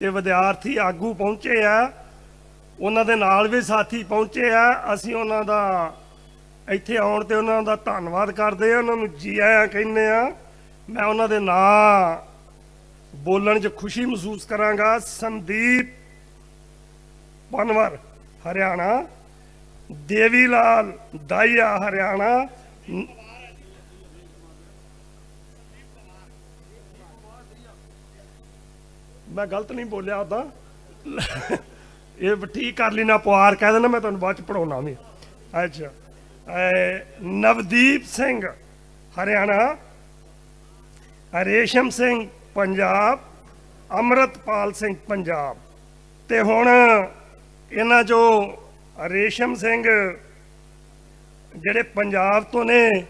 ਤੇ ਵਿਦਿਆਰਥੀ ਆਗੂ ਪਹੁੰਚੇ ਆ, ਉਹਨਾਂ ਦੇ ਨਾਲ ਵੀ ਸਾਥੀ ਪਹੁੰਚੇ ਆ, ਅਸੀਂ ਉਹਨਾਂ ਦਾ ਇੱਥੇ ਆਉਣ ਤੇ ਉਹਨਾਂ ਦਾ ਧੰਨਵਾਦ ਕਰਦੇ ਆ, ਉਹਨਾਂ ਨੂੰ ਜੀ ਆਇਆਂ ਕਹਿੰਦੇ ਆ, ਮੈਂ ਉਹਨਾਂ ਦੇ ਨਾਂ ਬੋਲਣ 'ਚ ਖੁਸ਼ੀ ਮਹਿਸੂਸ ਕਰਾਂਗਾ, ਸੰਦੀਪ ਪਨਵਰ, ਹਰਿਆਣਾ, ਦੇਵੀ ਲਾਲ, ਦਾਈਆ, ਹਰਿਆਣਾ ਮੈਂ ਗਲਤ ਨਹੀਂ ਬੋਲਿਆ ਉਦਾਂ ਇਹ ਠੀਕ ਕਰ ਲਈ ਪੁਆਰ ਕਹਿ ਦੇਣਾ ਮੈਂ ਤੁਹਾਨੂੰ ਬਾਅਦ ਚ ਪੜਾਉਣਾ ਵੀ। ਅੱਛਾ। ਨਵਦੀਪ ਸਿੰਘ, ਹਰਿਆਣਾ। ਰੇਸ਼ਮ ਸਿੰਘ, ਪੰਜਾਬ। ਅਮਰਤਪਾਲ ਸਿੰਘ, ਪੰਜਾਬ। ਤੇ ਹੁਣ ਇਹਨਾਂ ਚੋਂ ਰੇਸ਼ਮ ਸਿੰਘ, ਜਿਹੜੇ ਪੰਜਾਬ ਤੋਂ ਨੇ,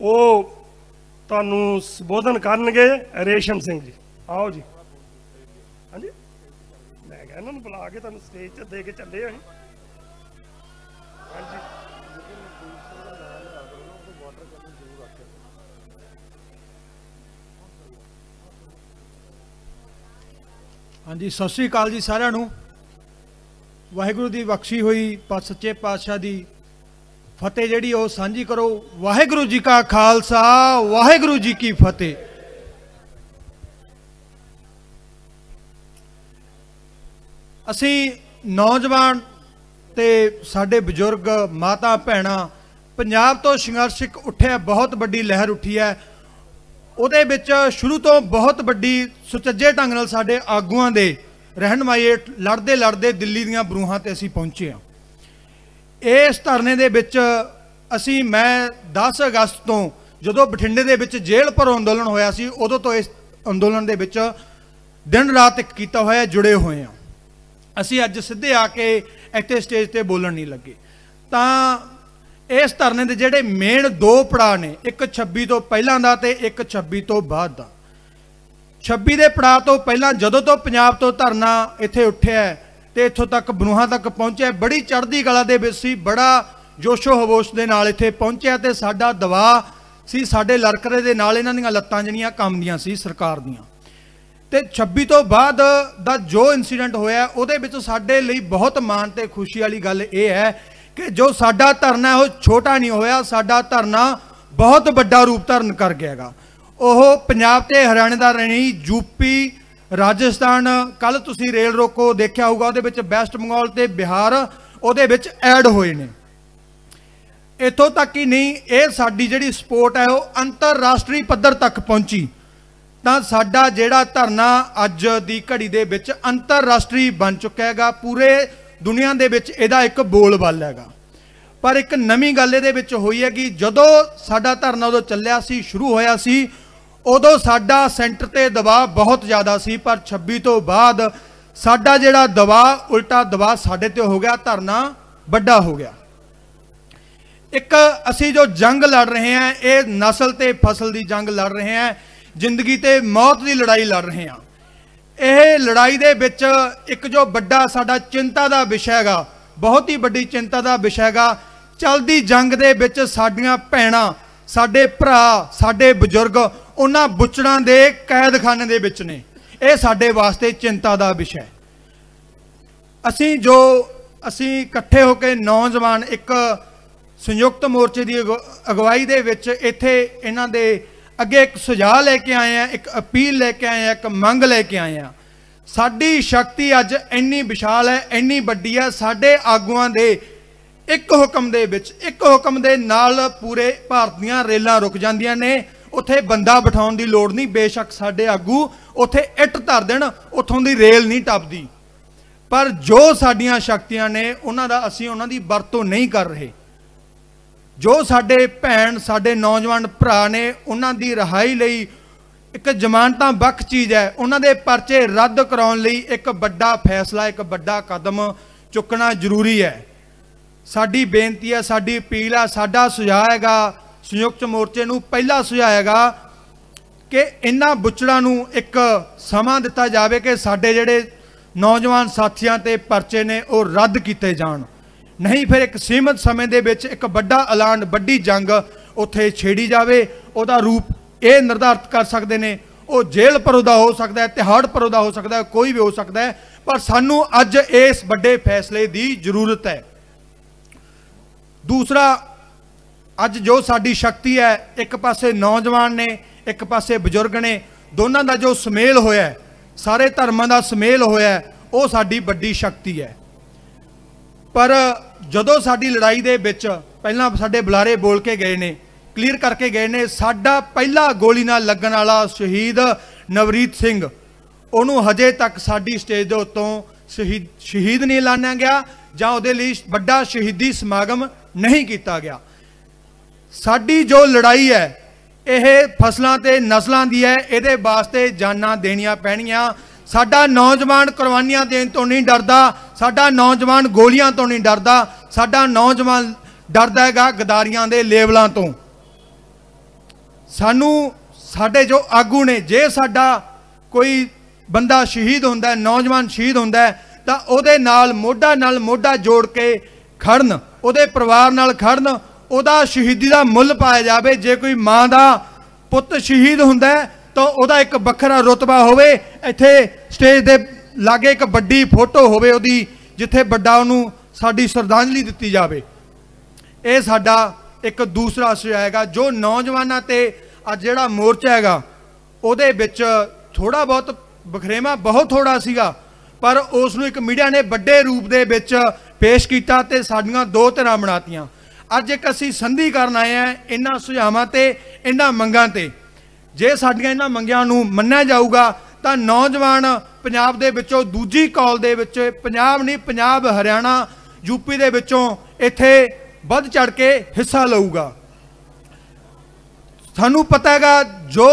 ਉਹ ਤੁਹਾਨੂੰ ਸੰਬੋਧਨ ਕਰਨਗੇ ਰੇਸ਼ਮ ਸਿੰਘ ਜੀ। ਆਓ ਜੀ। ਹਾਂਜੀ? ਮੈਂ ਕਿਹਾ ਇਹਨਾਂ ਨੂੰ ਬੁਲਾ ਕੇ ਤੁਹਾਨੂੰ ਸਟੇਜ ਤੇ ਦੇ ਕੇ ਚੱਲੇ ਅਸੀਂ। ਹਾਂਜੀ। ਹਾਂਜੀ, ਸਤਿ ਸ੍ਰੀ ਅਕਾਲ ਜੀ ਸਾਰਿਆਂ ਨੂੰ। ਵਾਹਿਗੁਰੂ ਦੀ ਬਖਸ਼ੀ ਹੋਈ ਪਾ ਸੱਚੇ ਪਾਤਸ਼ਾਹ ਦੀ ਫਤਿਹ ਜਿਹੜੀ ਉਹ ਸਾਂਝੀ ਕਰੋ। ਵਾਹਿਗੁਰੂ ਜੀ ਕਾ ਖਾਲਸਾ, ਵਾਹਿਗੁਰੂ ਜੀ ਕੀ ਫਤਿਹ। ਅਸੀਂ ਨੌਜਵਾਨ ਤੇ ਸਾਡੇ ਬਜ਼ੁਰਗ, ਮਾਤਾ, ਭੈਣਾਂ, ਪੰਜਾਬ ਤੋਂ ਸੰਘਰਸ਼ ਇੱਕ ਉੱਠਿਆ, ਬਹੁਤ ਵੱਡੀ ਲਹਿਰ ਉੱਠੀ ਹੈ। ਉਹਦੇ ਵਿੱਚ ਸ਼ੁਰੂ ਤੋਂ ਬਹੁਤ ਵੱਡੀ ਸੁਚੱਜੇ ਢੰਗ ਨਾਲ ਸਾਡੇ ਆਗੂਆਂ ਦੇ ਰਹਿਨਮਾਈ ਲੜਦੇ ਲੜਦੇ ਦਿੱਲੀ ਦੀਆਂ ਬਰੂਹਾਂ ਤੇ ਅਸੀਂ ਪਹੁੰਚੇ ਹਾਂ। ਇਸ ਧਰਨੇ ਦੇ ਵਿੱਚ ਅਸੀਂ, ਮੈਂ 10 ਅਗਸਤ ਤੋਂ ਜਦੋਂ ਬਠਿੰਡੇ ਦੇ ਵਿੱਚ ਜੇਲ੍ਹ ਪਰ ਅੰਦੋਲਨ ਹੋਇਆ ਸੀ, ਉਦੋਂ ਤੋਂ ਇਸ ਅੰਦੋਲਨ ਦੇ ਵਿੱਚ ਦਿਨ ਰਾਤ ਇੱਕ ਕੀਤਾ ਹੋਇਆ, ਜੁੜੇ ਹੋਏ ਹਾਂ। ਅਸੀਂ ਅੱਜ ਸਿੱਧੇ ਆ ਕੇ ਇੱਥੇ ਸਟੇਜ ਤੇ ਬੋਲਣ ਨਹੀਂ ਲੱਗੇ। ਤਾਂ ਇਸ ਧਰਨੇ ਦੇ ਜਿਹੜੇ ਮੇਨ ਦੋ ਪੜਾਅ ਨੇ, ਇੱਕ 26 ਤੋਂ ਪਹਿਲਾਂ ਦਾ ਤੇ ਇੱਕ 26 ਤੋਂ ਬਾਅਦ ਦਾ। 26 ਦੇ ਪੜਾਅ ਤੋਂ ਪਹਿਲਾਂ ਜਦੋਂ ਤੋਂ ਪੰਜਾਬ ਤੋਂ ਧਰਨਾ ਇੱਥੇ ਉੱਠਿਆ ਹੈ ਤੇ ਇੱਥੋਂ ਤੱਕ ਬਨੂਹਾ ਤੱਕ ਪਹੁੰਚਿਆ ਬੜੀ ਚੜ੍ਹਦੀ ਕਲਾ ਦੇ ਵਿੱਚ ਸੀ, ਬੜਾ ਜੋਸ਼ੋ ਹਵੋਸ਼ ਦੇ ਨਾਲ ਇੱਥੇ ਪਹੁੰਚਿਆ ਤੇ ਸਾਡਾ ਦਬਾਅ ਸੀ, ਸਾਡੇ ਲਰਕਰੇ ਦੇ ਨਾਲ ਇਹਨਾਂ ਦੀਆਂ ਲੱਤਾਂ ਜਿਹੜੀਆਂ ਕੰਮਦੀਆਂ ਸੀ ਸਰਕਾਰ ਦੀਆਂ। ਤੇ 26 ਤੋਂ ਬਾਅਦ ਦਾ ਜੋ ਇਨਸੀਡੈਂਟ ਹੋਇਆ, ਉਹਦੇ ਵਿੱਚ ਸਾਡੇ ਲਈ ਬਹੁਤ ਮਾਣ ਤੇ ਖੁਸ਼ੀ ਵਾਲੀ ਗੱਲ ਇਹ ਹੈ ਕਿ ਜੋ ਸਾਡਾ ਧਰਨਾ ਉਹ ਛੋਟਾ ਨਹੀਂ ਹੋਇਆ, ਸਾਡਾ ਧਰਨਾ ਬਹੁਤ ਵੱਡਾ ਰੂਪ ਧਾਰਨ ਕਰ ਗਿਆ ਉਹ ਪੰਜਾਬ ਤੇ ਹਰਿਆਣਾ ਦਾ ਨਹੀਂ ਯੂਪੀ ਰਾਜਸਥਾਨ ਕੱਲ ਤੁਸੀਂ ਰੇਲ ਰੋਕੋ ਦੇਖਿਆ ਹੋਊਗਾ, ਉਹਦੇ ਵਿੱਚ ਵੈਸਟ ਬੰਗਾਲ ਤੇ ਬਿਹਾਰ, ਉਹਦੇ ਵਿੱਚ ਐਡ ਹੋਏ ਨੇ। ਇੱਥੋਂ ਤੱਕ ਹੀ ਨਹੀਂ, ਇਹ ਸਾਡੀ ਜਿਹੜੀ ਸਪੋਰਟ ਹੈ, ਉਹ ਅੰਤਰਰਾਸ਼ਟਰੀ ਪੱਧਰ ਤੱਕ ਪਹੁੰਚੀ। ਤਾਂ ਸਾਡਾ ਜਿਹੜਾ ਧਰਨਾ ਅੱਜ ਦੀ ਘੜੀ ਦੇ ਵਿੱਚ ਅੰਤਰਰਾਸ਼ਟਰੀ ਬਣ ਚੁੱਕਾ ਹੈਗਾ, ਪੂਰੇ ਦੁਨੀਆ ਦੇ ਵਿੱਚ ਇਹਦਾ ਇੱਕ ਬੋਲਬਾਲਾ ਹੈਗਾ। ਪਰ ਇੱਕ ਨਵੀਂ ਗੱਲ ਇਹਦੇ ਵਿੱਚ ਹੋਈ ਹੈ ਕਿ ਜਦੋਂ ਸਾਡਾ ਧਰਨਾ ਉਦੋਂ ਚੱਲਿਆ ਸੀ, ਸ਼ੁਰੂ ਹੋਇਆ ਸੀ, ਉਦੋਂ ਸਾਡਾ ਸੈਂਟਰ ਤੇ ਦਬਾਅ ਬਹੁਤ ਜ਼ਿਆਦਾ ਸੀ, ਪਰ 26 ਤੋਂ ਬਾਅਦ ਸਾਡਾ ਜਿਹੜਾ ਦਬਾਅ, ਉਲਟਾ ਦਬਾਅ ਸਾਡੇ ਤੇ ਹੋ ਗਿਆ, ਧਰਨਾ ਵੱਡਾ ਹੋ ਗਿਆ। ਇੱਕ ਅਸੀਂ ਜੋ ਜੰਗ ਲੜ ਰਹੇ ਹਾਂ, ਇਹ ਨਸਲ ਤੇ ਫਸਲ ਦੀ ਜੰਗ ਲੜ ਰਹੇ ਹਾਂ ਜ਼ਿੰਦਗੀ ਤੇ ਮੌਤ ਦੀ ਲੜਾਈ ਲੜ ਰਹੇ ਹਾਂ। ਇਹ ਲੜਾਈ ਦੇ ਵਿੱਚ ਇੱਕ ਜੋ ਵੱਡਾ ਸਾਡਾ ਚਿੰਤਾ ਦਾ ਵਿਸ਼ਾ ਹੈਗਾ, ਬਹੁਤ ਹੀ ਵੱਡੀ ਚਿੰਤਾ ਦਾ ਵਿਸ਼ਾ ਹੈਗਾ, ਚਲਦੀ ਜੰਗ ਦੇ ਵਿੱਚ ਸਾਡੀਆਂ ਭੈਣਾਂ, ਸਾਡੇ ਭਰਾ, ਸਾਡੇ ਬਜ਼ੁਰਗ, ਉਹਨਾਂ ਬੁੱਚੜਾਂ ਦੇ ਕੈਦਖਾਨੇ ਦੇ ਵਿੱਚ ਨੇ। ਇਹ ਸਾਡੇ ਵਾਸਤੇ ਚਿੰਤਾ ਦਾ ਵਿਸ਼ਾ ਹੈ। ਅਸੀਂ ਜੋ, ਅਸੀਂ ਇਕੱਠੇ ਹੋ ਕੇ ਨੌਜਵਾਨ ਇੱਕ ਸੰਯੁਕਤ ਮੋਰਚੇ ਦੀ ਅਗਵਾ- ਅਗਵਾਈ ਦੇ ਵਿੱਚ ਇੱਥੇ ਇਹਨਾਂ ਦੇ ਅੱਗੇ ਇੱਕ ਸੁਝਾਅ ਲੈ ਕੇ ਆਏ ਆ, ਇੱਕ ਅਪੀਲ ਲੈ ਕੇ ਆਏ ਆ, ਇੱਕ ਮੰਗ ਲੈ ਕੇ ਆਏ ਆ। ਸਾਡੀ ਸ਼ਕਤੀ ਅੱਜ ਇੰਨੀ ਵਿਸ਼ਾਲ ਹੈ, ਇੰਨੀ ਵੱਡੀ ਹੈ, ਸਾਡੇ ਆਗੂਆਂ ਦੇ ਇੱਕ ਹੁਕਮ ਦੇ ਵਿੱਚ, ਇੱਕ ਹੁਕਮ ਦੇ ਨਾਲ ਪੂਰੇ ਭਾਰਤ ਦੀਆਂ ਰੇਲਾਂ ਰੁਕ ਜਾਂਦੀਆਂ ਨੇ। ਉੱਥੇ ਬੰਦਾ ਬਿਠਾਉਣ ਦੀ ਲੋੜ ਨਹੀਂ, ਬੇਸ਼ੱਕ ਸਾਡੇ ਆਗੂ ਉੱਥੇ ਇੱਟ ਧਰ ਦੇਣ, ਉੱਥੋਂ ਦੀ ਰੇਲ ਨਹੀਂ ਟੱਪਦੀ। ਪਰ ਜੋ ਸਾਡੀਆਂ ਸ਼ਕਤੀਆਂ ਨੇ, ਉਹਨਾਂ ਦਾ ਅਸੀਂ ਉਹਨਾਂ ਦੀ ਵਰਤੋਂ ਨਹੀਂ ਕਰ ਰਹੇ। ਜੋ ਸਾਡੇ ਭੈਣ, ਸਾਡੇ ਨੌਜਵਾਨ ਭਰਾ ਨੇ ਉਹਨਾਂ ਦੀ ਰਿਹਾਈ ਲਈ ਇੱਕ ਜ਼ਮਾਨਤਾਂ ਵੱਖ ਚੀਜ਼ ਹੈ, ਉਹਨਾਂ ਦੇ ਪਰਚੇ ਰੱਦ ਕਰਾਉਣ ਲਈ ਇੱਕ ਵੱਡਾ ਫੈਸਲਾ, ਇੱਕ ਵੱਡਾ ਕਦਮ ਚੁੱਕਣਾ ਜ਼ਰੂਰੀ ਹੈ। ਸਾਡੀ ਬੇਨਤੀ ਹੈ, ਸਾਡੀ ਅਪੀਲ ਹੈ, ਸਾਡਾ ਸੁਝਾਅ ਹੈਗਾ, ਸੰਯੁਕਤ ਮੋਰਚੇ ਨੂੰ ਪਹਿਲਾ ਸੁਝਾਅ ਹੈਗਾ ਕਿ ਇਹਨਾਂ ਬੁੱਚੜਾਂ ਨੂੰ ਇੱਕ ਸਮਾਂ ਦਿੱਤਾ ਜਾਵੇ ਕਿ ਸਾਡੇ ਜਿਹੜੇ ਨੌਜਵਾਨ ਸਾਥੀਆਂ ਤੇ ਪਰਚੇ ਨੇ ਉਹ ਰੱਦ ਕੀਤੇ ਜਾਣ। ਨਹੀਂ, ਫਿਰ ਇੱਕ ਸੀਮਤ ਸਮੇਂ ਦੇ ਵਿੱਚ ਇੱਕ ਵੱਡਾ ਐਲਾਨ, ਵੱਡੀ ਜੰਗ ਉੱਥੇ ਛੇੜੀ ਜਾਵੇ। ਉਹਦਾ ਰੂਪ ਇਹ ਨਿਰਧਾਰਤ ਕਰ ਸਕਦੇ ਨੇ। ਉਹ ਜੇਲ੍ਹ ਪਰੋਂ ਦਾ ਹੋ ਸਕਦਾ ਹੈ, ਤਿਹਾੜ ਪਰੋਂ ਦਾ ਹੋ ਸਕਦਾ ਹੈ, ਕੋਈ ਵੀ ਹੋ ਸਕਦਾ ਹੈ, ਪਰ ਸਾਨੂੰ ਅੱਜ ਇਸ ਵੱਡੇ ਫੈਸਲੇ ਦੀ ਜ਼ਰੂਰਤ ਹੈ। ਦੂਸਰਾ, ਅੱਜ ਜੋ ਸਾਡੀ ਸ਼ਕਤੀ ਹੈ, ਇੱਕ ਪਾਸੇ ਨੌਜਵਾਨ ਨੇ, ਇੱਕ ਪਾਸੇ ਬਜ਼ੁਰਗ ਨੇ, ਦੋਨਾਂ ਦਾ ਜੋ ਸੁਮੇਲ ਹੋਇਆ ਸਾਰੇ ਧਰਮਾਂ ਦਾ ਸੁਮੇਲ ਹੋਇਆ ਉਹ ਸਾਡੀ ਵੱਡੀ ਸ਼ਕਤੀ ਹੈ। ਪਰ ਜਦੋਂ ਸਾਡੀ ਲੜਾਈ ਦੇ ਵਿੱਚ ਪਹਿਲਾਂ ਸਾਡੇ ਬੁਲਾਰੇ ਬੋਲ ਕੇ ਗਏ ਨੇ ਕਲੀਅਰ ਕਰਕੇ ਗਏ ਨੇ, ਸਾਡਾ ਪਹਿਲਾ ਗੋਲੀ ਨਾਲ ਲੱਗਣ ਵਾਲਾ ਸ਼ਹੀਦ ਨਵਰੀਤ ਸਿੰਘ, ਉਹਨੂੰ ਹਜੇ ਤੱਕ ਸਾਡੀ ਸਟੇਜ ਦੇ ਉੱਤੋਂ ਸ਼ਹੀਦ ਸ਼ਹੀਦ ਨਹੀਂ ਐਲਾਨਿਆ ਗਿਆ ਜਾਂ ਉਹਦੇ ਲਈ ਵੱਡਾ ਸ਼ਹੀਦੀ ਸਮਾਗਮ ਨਹੀਂ ਕੀਤਾ ਗਿਆ। ਸਾਡੀ ਜੋ ਲੜਾਈ ਹੈ, ਇਹ ਫਸਲਾਂ ਤੇ ਨਸਲਾਂ ਦੀ ਹੈ, ਇਹਦੇ ਵਾਸਤੇ ਜਾਨਾਂ ਦੇਣੀਆਂ ਪੈਣੀਆਂ। ਸਾਡਾ ਨੌਜਵਾਨ ਕੁਰਬਾਨੀਆਂ ਦੇਣ ਤੋਂ ਨਹੀਂ ਡਰਦਾ ਸਾਡਾ ਨੌਜਵਾਨ ਗੋਲੀਆਂ ਤੋਂ ਨਹੀਂ ਡਰਦਾ, ਸਾਡਾ ਨੌਜਵਾਨ ਡਰਦਾ ਹੈਗਾ ਗਦਾਰੀਆਂ ਦੇ ਲੇਬਲਾਂ ਤੋਂ। ਸਾਨੂੰ ਸਾਡੇ ਜੋ ਆਗੂ ਨੇ, ਜੇ ਸਾਡਾ ਕੋਈ ਬੰਦਾ ਸ਼ਹੀਦ ਹੁੰਦਾ ਨੌਜਵਾਨ ਸ਼ਹੀਦ ਹੁੰਦਾ ਤਾਂ ਉਹਦੇ ਨਾਲ ਮੋਢਾ ਨਾਲ ਮੋਢਾ ਜੋੜ ਕੇ ਖੜਨ, ਉਹਦੇ ਪਰਿਵਾਰ ਨਾਲ ਖੜਨ, ਉਹਦਾ ਸ਼ਹੀਦੀ ਦਾ ਮੁੱਲ ਪਾਇਆ ਜਾਵੇ। ਜੇ ਕੋਈ ਮਾਂ ਦਾ ਪੁੱਤ ਸ਼ਹੀਦ ਹੁੰਦਾ ਤਾਂ ਉਹਦਾ ਇੱਕ ਵੱਖਰਾ ਰੁਤਬਾ ਹੋਵੇ। ਇੱਥੇ ਸਟੇਜ ਦੇ ਲਾਗੇ ਇੱਕ ਵੱਡੀ ਫੋਟੋ ਹੋਵੇ ਉਹਦੀ, ਜਿੱਥੇ ਵੱਡਾ ਉਹਨੂੰ ਸਾਡੀ ਸ਼ਰਧਾਂਜਲੀ ਦਿੱਤੀ ਜਾਵੇ। ਇਹ ਸਾਡਾ ਇੱਕ ਦੂਸਰਾ ਅਸਰ ਹੈਗਾ, ਜੋ ਨੌਜਵਾਨਾਂ ਤੇ ਅੱਜ ਜਿਹੜਾ ਮੋਰਚਾ ਹੈਗਾ, ਉਹਦੇ ਵਿੱਚ ਥੋੜਾ ਬਹੁਤ ਬਖਰੇਵਾ ਬਹੁਤ ਥੋੜਾ ਸੀਗਾ। ਪਰ ਉਸ ਨੂੰ ਇੱਕ ਮੀਡੀਆ ਨੇ ਵੱਡੇ ਰੂਪ ਦੇ ਵਿੱਚ ਪੇਸ਼ ਕੀਤਾ ਤੇ ਸਾਡੀਆਂ ਦੋ ਧਿਰਾਂ ਬਣਾਤੀਆਂ। ਅੱਜ ਇੱਕ ਅਸੀਂ ਸੰਧੀ ਕਰਨ ਆਏ ਆ ਇਹਨਾਂ ਸੁਝਾਵਾਂ ਤੇ, ਇਹਨਾਂ ਮੰਗਾਂ ਤੇ। ਜੇ ਸਾਡੀਆਂ ਇਹਨਾਂ ਮੰਗਾਂ ਨੂੰ ਮੰਨਿਆ ਜਾਊਗਾ ਤਾਂ ਨੌਜਵਾਨ ਪੰਜਾਬ ਦੇ ਵਿੱਚੋਂ ਦੂਜੀ ਕਾਲ ਦੇ ਵਿੱਚ ਪੰਜਾਬ ਨਹੀਂ, ਪੰਜਾਬ ਹਰਿਆਣਾ ਯੂਪੀ ਦੇ ਵਿੱਚੋਂ ਇੱਥੇ ਵੱਧ ਚੜ ਕੇ ਹਿੱਸਾ ਲਊਗਾ। ਸਾਨੂੰ ਪਤਾ ਹੈਗਾ ਜੋ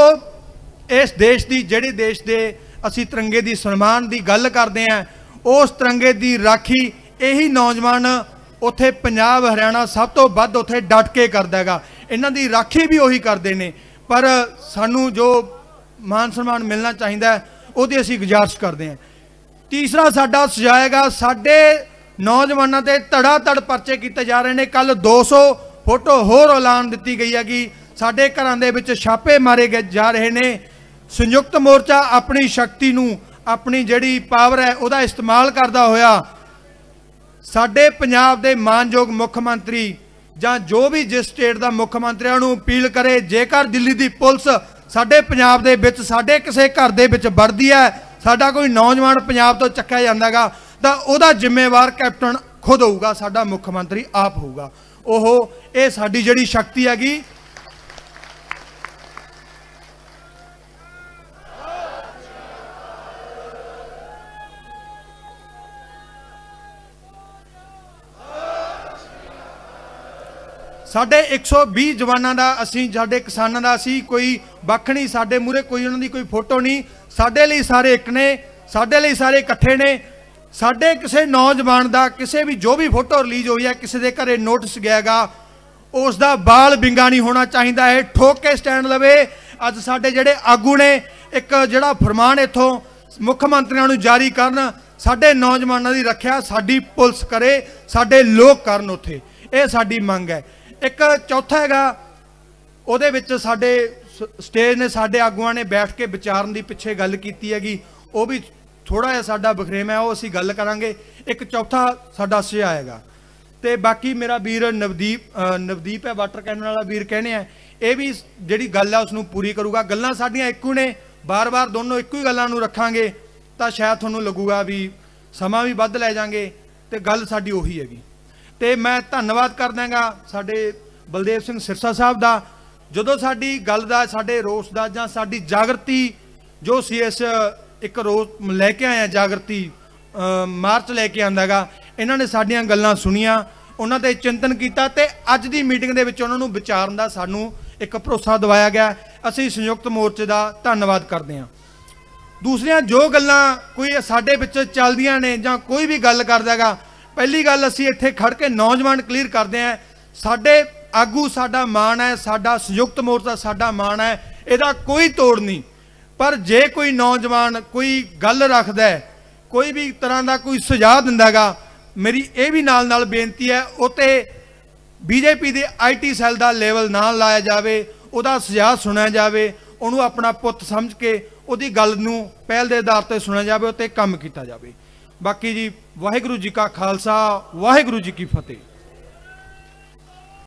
ਇਸ ਦੇਸ਼ ਦੀ, ਜਿਹੜੇ ਦੇਸ਼ ਦੇ ਅਸੀਂ ਤਿਰੰਗੇ ਦੀ ਸਨਮਾਨ ਦੀ ਗੱਲ ਕਰਦੇ ਆਂ ਉਸ ਤਿਰੰਗੇ ਦੀ ਰਾਖੀ ਇਹੀ ਨੌਜਵਾਨ ਉੱਥੇ ਪੰਜਾਬ ਹਰਿਆਣਾ ਸਭ ਤੋਂ ਵੱਧ ਉੱਥੇ ਡਟ ਕੇ ਕਰਦਾ ਹੈਗਾ। ਇਹਨਾਂ ਦੀ ਰਾਖੀ ਵੀ ਉਹੀ ਕਰਦੇ ਨੇ। ਪਰ ਸਾਨੂੰ ਜੋ ਮਾਨ ਸਨਮਾਨ ਮਿਲਣਾ ਚਾਹੀਦਾ ਉਹਦੀ ਅਸੀਂ ਗੁਜ਼ਾਰਿਸ਼ ਕਰਦੇ ਹਾਂ। ਤੀਸਰਾ ਸਾਡਾ ਸਜਾਏਗਾ ਸਾਡੇ ਨੌਜਵਾਨਾਂ ਤੇ ਧੜਾ ਧੜ ਪਰਚੇ ਕੀਤੇ ਜਾ ਰਹੇ ਨੇ। ਕੱਲ 200 ਫੋਟੋ ਹੋਰ ਐਲਾਨ ਦਿੱਤੀ ਗਈ ਹੈਗੀ। ਸਾਡੇ ਘਰਾਂ ਦੇ ਵਿੱਚ ਛਾਪੇ ਮਾਰੇ ਗਏ ਜਾ ਰਹੇ ਨੇ। ਸੰਯੁਕਤ ਮੋਰਚਾ ਆਪਣੀ ਸ਼ਕਤੀ ਨੂੰ ਆਪਣੀ ਜਿਹੜੀ ਪਾਵਰ ਹੈ ਉਹਦਾ ਇਸਤੇਮਾਲ ਕਰਦਾ ਹੋਇਆ। ਸਾਡੇ ਪੰਜਾਬ ਦੇ ਮਾਨਯੋਗ ਮੁੱਖ ਮੰਤਰੀ ਜਾਂ ਜੋ ਵੀ ਜਿਸ ਸਟੇਟ ਦਾ ਮੁੱਖ ਮੰਤਰੀ ਆ, ਉਹਨੂੰ ਅਪੀਲ ਕਰੇ। ਜੇਕਰ ਦਿੱਲੀ ਦੀ ਪੁਲਿਸ ਸਾਡੇ ਪੰਜਾਬ ਦੇ ਵਿੱਚ, ਸਾਡੇ ਕਿਸੇ ਘਰ ਦੇ ਵਿੱਚ ਵੜਦੀ ਹੈ, ਸਾਡਾ ਕੋਈ ਨੌਜਵਾਨ ਪੰਜਾਬ ਤੋਂ ਚੱਕਿਆ ਜਾਂਦਾਗਾ, ਤਾਂ ਉਹਦਾ ਜ਼ਿੰਮੇਵਾਰ ਕੈਪਟਨ ਖੁਦ ਹੋਊਗਾ, ਸਾਡਾ ਮੁੱਖ ਮੰਤਰੀ ਆਪ ਹੋਊਗਾ। ਉਹ ਇਹ ਸਾਡੀ ਜਿਹੜੀ ਸ਼ਕਤੀ ਹੈਗੀ। ਸਾਡੇ 120 ਜਵਾਨਾਂ ਦਾ ਅਸੀਂ, ਸਾਡੇ ਕਿਸਾਨਾਂ ਦਾ ਅਸੀਂ ਕੋਈ ਵੱਖ ਨਹੀਂ, ਸਾਡੇ ਮੂਰੇ ਕੋਈ ਉਹਨਾਂ ਦੀ ਕੋਈ ਫੋਟੋ ਨਹੀਂ। ਸਾਡੇ ਲਈ ਸਾਰੇ ਇੱਕ ਨੇ, ਸਾਡੇ ਲਈ ਸਾਰੇ ਇਕੱਠੇ ਨੇ। ਸਾਡੇ ਕਿਸੇ ਨੌਜਵਾਨ ਦਾ ਕਿਸੇ ਵੀ ਜੋ ਵੀ ਫੋਟੋ ਰਿਲੀਜ਼ ਹੋਈ ਹੈ, ਕਿਸੇ ਦੇ ਘਰੇ ਨੋਟਿਸ ਗਿਆਗਾ ਉਸ ਦਾ ਬਾਲ ਬਿੰਗਾ ਨਹੀਂ ਹੋਣਾ ਚਾਹੀਦਾ ਹੈ ਠੋਕ ਕੇ ਸਟੈਂਡ ਲਵੇ। ਅੱਜ ਸਾਡੇ ਜਿਹੜੇ ਆਗੂ ਨੇ, ਇੱਕ ਜਿਹੜਾ ਫਰਮਾਨ ਇੱਥੋਂ ਮੁੱਖ ਮੰਤਰੀਆਂ ਨੂੰ ਜਾਰੀ ਕਰਨ, ਸਾਡੇ ਨੌਜਵਾਨਾਂ ਦੀ ਰੱਖਿਆ ਸਾਡੀ ਪੁਲਿਸ ਕਰੇ, ਸਾਡੇ ਲੋਕ ਕਰਨ ਉੱਥੇ। ਇਹ ਸਾਡੀ ਮੰਗ ਹੈ। ਇੱਕ ਚੌਥਾ ਹੈਗਾ, ਉਹਦੇ ਵਿੱਚ ਸਾਡੇ ਸਟੇਜ ਨੇ ਸਾਡੇ ਆਗੂਆਂ ਨੇ ਬੈਠ ਕੇ ਵਿਚਾਰਨ ਦੀ ਪਿੱਛੇ ਗੱਲ ਕੀਤੀ ਹੈਗੀ। ਉਹ ਵੀ ਥੋੜਾ ਜਿਹਾ ਸਾਡਾ ਬਖਰੇਮ ਹੈ, ਉਹ ਅਸੀਂ ਗੱਲ ਕਰਾਂਗੇ। ਇੱਕ ਚੌਥਾ ਸਾਡਾ ਸੁਝਾਅ ਹੈਗਾ। ਤੇ ਬਾਕੀ ਮੇਰਾ ਵੀਰ ਨਵਦੀਪ ਨਵਦੀਪ ਹੈ, ਵਾਟਰ ਕੈਨਨ ਵਾਲਾ ਵੀਰ ਕਹਿੰਦੇ ਆ, ਇਹ ਵੀ ਜਿਹੜੀ ਗੱਲ ਹੈ ਉਸ ਨੂੰ ਪੂਰੀ ਕਰੂਗਾ। ਗੱਲਾਂ ਸਾਡੀਆਂ ਇੱਕੋ ਨੇ, ਬਾਰ-ਬਾਰ ਦੋਨੋਂ ਇੱਕੋ ਹੀ ਗੱਲਾਂ ਨੂੰ ਰੱਖਾਂਗੇ, ਤਾਂ ਸ਼ਾਇਦ ਤੁਹਾਨੂੰ ਲੱਗੂਗਾ ਵੀ ਸਮਾਂ ਵੀ ਵੱਧ ਲੈ ਜਾਾਂਗੇ, ਤੇ ਗੱਲ ਸਾਡੀ ਉਹੀ ਹੈਗੀ। ਤੇ ਮੈਂ ਧੰਨਵਾਦ ਕਰਦਾਗਾ ਸਾਡੇ ਬਲਦੇਵ ਸਿੰਘ ਸਿਰਸਾ ਸਾਹਿਬ ਦਾ ਜਦੋਂ ਸਾਡੀ ਗੱਲ ਦਾ, ਸਾਡੇ ਰੋਸ ਦਾ ਜਾਂ ਸਾਡੀ ਜਾਗਰਤੀ, ਜੋ ਸੀ ਇਸ ਇੱਕ ਰੋਸ ਲੈ ਕੇ ਆਇਆ ਜਾਗਰਤੀ ਮਾਰਚ ਲੈ ਕੇ ਆਂਦਾਗਾ ਇਹਨਾਂ ਨੇ ਸਾਡੀਆਂ ਗੱਲਾਂ ਸੁਣੀਆਂ, ਉਹਨਾਂ ਤੇ ਚਿੰਤਨ ਕੀਤਾ ਤੇ ਅੱਜ ਦੀ ਮੀਟਿੰਗ ਦੇ ਵਿੱਚ ਉਹਨਾਂ ਨੂੰ ਵਿਚਾਰਨ ਦਾ ਸਾਨੂੰ ਇੱਕ ਭਰੋਸਾ ਦਿਵਾਇਆ ਗਿਆ। ਅਸੀਂ ਸੰਯੁਕਤ ਮੋਰਚੇ ਦਾ ਧੰਨਵਾਦ ਕਰਦੇ ਹਾਂ। ਦੂਸਰੀਆਂ ਜੋ ਗੱਲਾਂ ਕੋਈ ਸਾਡੇ ਵਿੱਚ ਚੱਲਦੀਆਂ ਨੇ ਜਾਂ ਕੋਈ ਵੀ ਗੱਲ ਕਰਦਾ ਹੈਗਾ ਪਹਿਲੀ ਗੱਲ ਅਸੀਂ ਇੱਥੇ ਖੜ ਕੇ ਨੌਜਵਾਨ ਕਲੀਅਰ ਕਰਦੇ ਹਾਂ, ਸਾਡੇ ਆਗੂ ਸਾਡਾ ਮਾਣ ਹੈ, ਸਾਡਾ ਸੰਯੁਕਤ ਮੋਰਚਾ ਸਾਡਾ ਮਾਣ ਹੈ, ਇਹਦਾ ਕੋਈ ਤੋੜ ਨਹੀਂ। ਪਰ ਜੇ ਕੋਈ ਨੌਜਵਾਨ ਕੋਈ ਗੱਲ ਰੱਖਦਾ ਕੋਈ ਵੀ ਤਰ੍ਹਾਂ ਦਾ ਕੋਈ ਸੁਝਾਅ ਦਿੰਦਾ ਹੈਗਾ, ਮੇਰੀ ਇਹ ਵੀ ਨਾਲ ਨਾਲ ਬੇਨਤੀ ਹੈ ਉਤੇ ਬੀਜੇਪੀ ਦੇ ਆਈਟੀ ਸੈੱਲ ਦਾ ਲੈਵਲ ਨਾ ਲਾਇਆ ਜਾਵੇ, ਉਹਦਾ ਸੁਝਾਅ ਸੁਣਿਆ ਜਾਵੇ, ਉਹਨੂੰ ਆਪਣਾ ਪੁੱਤ ਸਮਝ ਕੇ ਉਹਦੀ ਗੱਲ ਨੂੰ ਪਹਿਲ ਦੇ ਆਧਾਰ ਤੇ ਸੁਣਿਆ ਜਾਵੇ ਉੱਤੇ ਕੰਮ ਕੀਤਾ ਜਾਵੇ। ਬਾਕੀ ਜੀ, ਵਾਹਿਗੁਰੂ ਜੀ ਕਾ ਖਾਲਸਾ, ਵਾਹਿਗੁਰੂ ਜੀ ਕੀ ਫਤਿਹ।